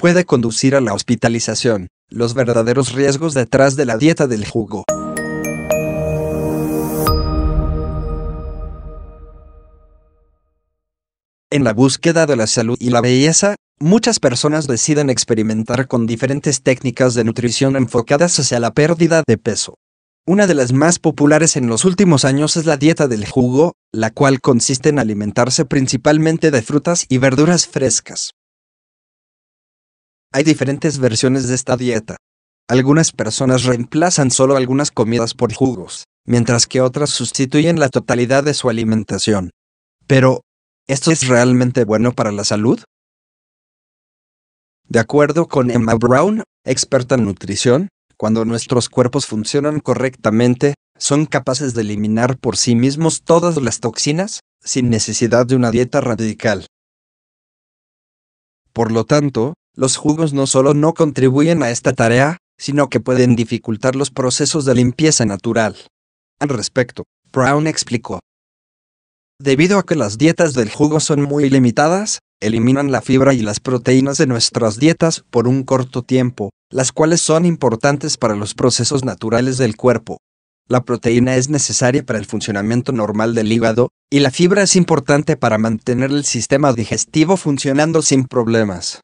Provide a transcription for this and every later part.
puede conducir a la hospitalización. Los verdaderos riesgos detrás de la dieta del jugo. En la búsqueda de la salud y la belleza, muchas personas deciden experimentar con diferentes técnicas de nutrición enfocadas hacia la pérdida de peso. Una de las más populares en los últimos años es la dieta del jugo, la cual consiste en alimentarse principalmente de frutas y verduras frescas. Hay diferentes versiones de esta dieta. Algunas personas reemplazan solo algunas comidas por jugos, mientras que otras sustituyen la totalidad de su alimentación. Pero, ¿Esto es realmente bueno para la salud? De acuerdo con Emma Brown, experta en nutrición, cuando nuestros cuerpos funcionan correctamente, son capaces de eliminar por sí mismos todas las toxinas, sin necesidad de una dieta radical. Por lo tanto, los jugos no solo no contribuyen a esta tarea, sino que pueden dificultar los procesos de limpieza natural. Al respecto, Brown explicó, Debido a que las dietas del jugo son muy limitadas, eliminan la fibra y las proteínas de nuestras dietas por un corto tiempo, las cuales son importantes para los procesos naturales del cuerpo. La proteína es necesaria para el funcionamiento normal del hígado, y la fibra es importante para mantener el sistema digestivo funcionando sin problemas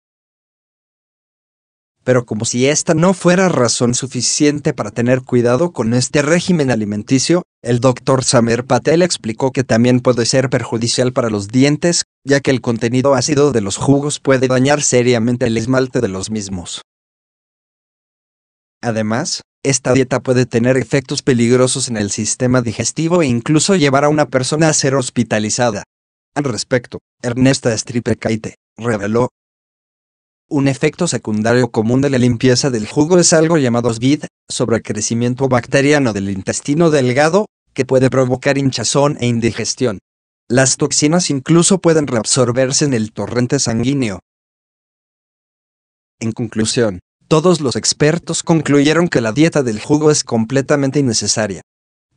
pero como si esta no fuera razón suficiente para tener cuidado con este régimen alimenticio, el Dr. Samer Patel explicó que también puede ser perjudicial para los dientes, ya que el contenido ácido de los jugos puede dañar seriamente el esmalte de los mismos. Además, esta dieta puede tener efectos peligrosos en el sistema digestivo e incluso llevar a una persona a ser hospitalizada. Al respecto, Ernesta Stripecaite reveló, un efecto secundario común de la limpieza del jugo es algo llamado SBID, sobrecrecimiento bacteriano del intestino delgado, que puede provocar hinchazón e indigestión. Las toxinas incluso pueden reabsorberse en el torrente sanguíneo. En conclusión, todos los expertos concluyeron que la dieta del jugo es completamente innecesaria.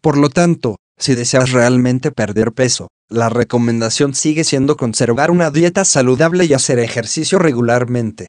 Por lo tanto, si deseas realmente perder peso, la recomendación sigue siendo conservar una dieta saludable y hacer ejercicio regularmente.